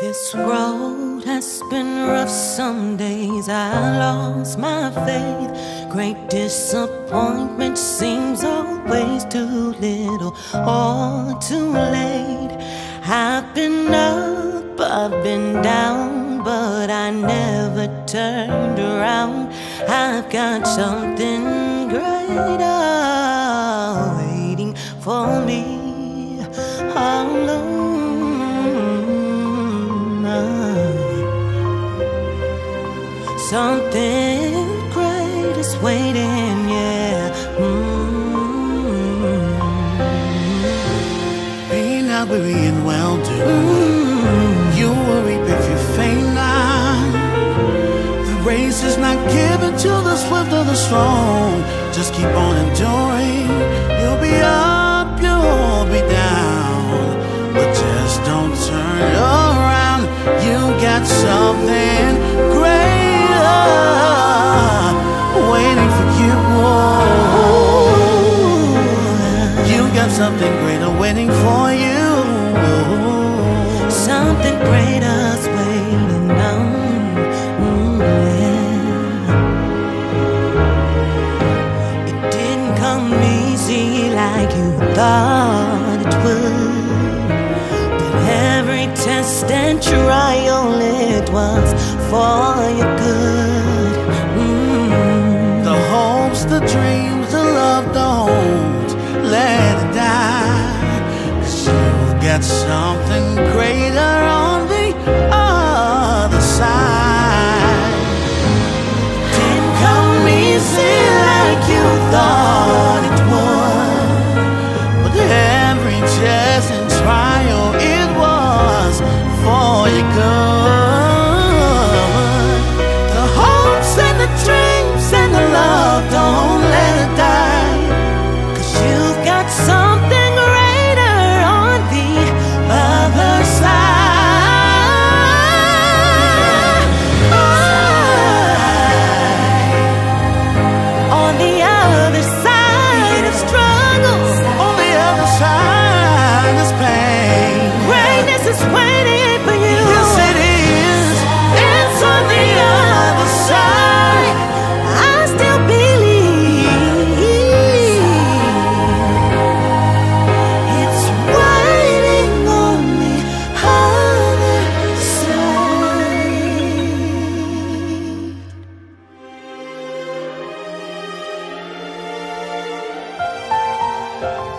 This road has been rough some days. I lost my faith. Great disappointment seems always too little or too late. I've been up, I've been down, but I never turned around. I've got something greater Something great is waiting, yeah. Mm-hmm. Be not weary and well doing. You will reap if you faint not. The race is not given to the swift or the strong. Just keep on enduring. You'll be up, you'll be down. But just don't turn around. You got something thought it would. But every test and trial, it was for your good. Mm. The hopes, the dreams, the love, don't let it die. Cause you've got something greater Thank